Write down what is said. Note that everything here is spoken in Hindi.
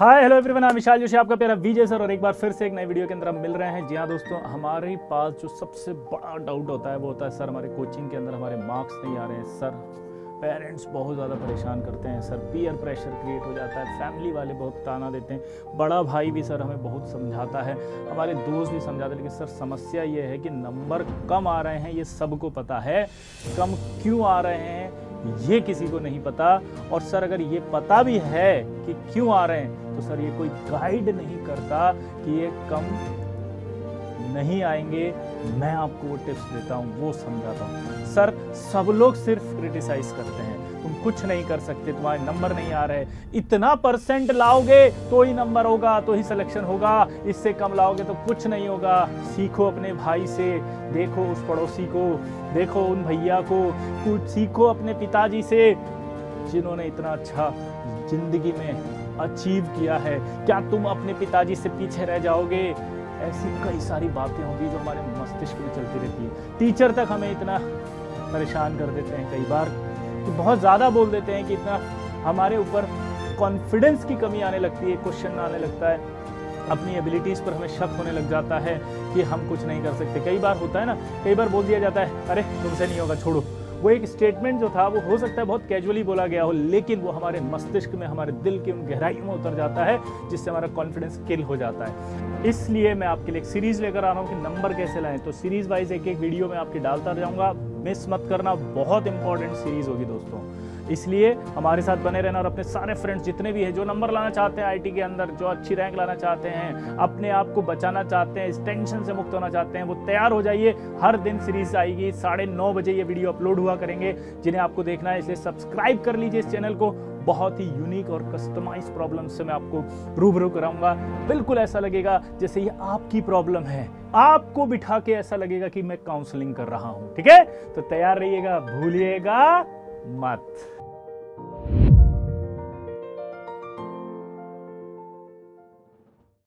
हाय हेलो एवरीवन मैं विशाल जोशी आपका प्यारा विजय सर और एक बार फिर से एक नए वीडियो के अंदर हम मिल रहे हैं। जी हाँ दोस्तों, हमारे पास जो सबसे बड़ा डाउट होता है, वो होता है सर हमारे कोचिंग के अंदर हमारे मार्क्स नहीं आ रहे हैं सर पेरेंट्स बहुत ज़्यादा परेशान करते हैं, सर। पीयर प्रेशर क्रिएट हो जाता है, फैमिली वाले बहुत ताना देते हैं। बड़ा भाई भी, सर, हमें बहुत समझाता है। हमारे दोस्त भी समझाते हैं, लेकिन, सर, समस्या ये है कि नंबर कम आ रहे हैं, ये सबको पता है। कम क्यों आ रहे हैं, ये किसी को नहीं पता। और, सर, अगर ये पता भी है कि क्यों आ रहे हैं तो सर, ये कोई गाइड नहीं करता कि ये कम नहीं आएँगे, मैं आपको वो टिप्स देता हूँ, वो समझाता हूँ। सर, सब लोग सिर्फ़ क्रिटिसाइज करते हैं। तुम कुछ नहीं कर सकते, तुम्हारे नंबर नहीं आ रहे। इतना परसेंट लाओगे तो ही नंबर होगा तो ही सिलेक्शन होगा। इससे कम लाओगे तो कुछ नहीं होगा। सीखो अपने भाई से, देखो उस पड़ोसी को, देखो उन भैया को कुछ सीखो अपने पिताजी से, जिन्होंने इतना अच्छा ज़िंदगी में अचीव किया है। क्या तुम अपने पिताजी से पीछे रह जाओगे? ऐसी कई सारी बातें होंगी जो हमारे मस्तिष्क में चलती रहती है। टीचर तक हमें इतना परेशान कर देते हैं कई बार। कि बहुत ज़्यादा बोल देते हैं कि इतना हमारे ऊपर कॉन्फिडेंस की कमी आने लगती है क्वेश्चन आने लगता है। अपनी एबिलिटीज़ पर हमें शक होने लग जाता है कि हम कुछ नहीं कर सकते। कई बार होता है ना, कई बार बोल दिया जाता है, अरे, तुमसे नहीं होगा, छोड़ो। वो एक स्टेटमेंट जो था, वो हो सकता है बहुत कैजुअली बोला गया हो, लेकिन वो हमारे मस्तिष्क में, हमारे दिल की उन गहराइयों में उतर जाता है, जिससे हमारा कॉन्फिडेंस किल हो जाता है। इसलिए मैं आपके लिए एक सीरीज़ लेकर आ रहा हूँ कि नंबर कैसे लाएँ। तो सीरीज़ वाइज एक एक वीडियो में आपके डालता जाऊँगा। मिस मत करना, बहुत इंपॉर्टेंट सीरीज़ होगी दोस्तों। इसलिए हमारे साथ बने रहना और अपने सारे फ्रेंड्स जितने भी हैं, जो नंबर लाना चाहते हैं आईटी के अंदर, जो अच्छी रैंक लाना चाहते हैं, अपने आप को बचाना चाहते हैं, इस टेंशन से मुक्त होना चाहते हैं, वो तैयार हो जाइए। हर दिन सीरीज़ आएगी, साढ़े नौ बजे ये वीडियो अपलोड हुआ करेंगे, जिन्हें आपको देखना है, इसलिए सब्सक्राइब कर लीजिए इस चैनल को। बहुत ही यूनिक और कस्टमाइज प्रॉब्लम से मैं आपको रूबरू कराऊँगा। बिल्कुल ऐसा लगेगा जैसे ये आपकी प्रॉब्लम है। आपको बिठा के ऐसा लगेगा कि मैं काउंसलिंग कर रहा हूँ, ठीक है? तो तैयार रहिएगा, भूलिएगा मत।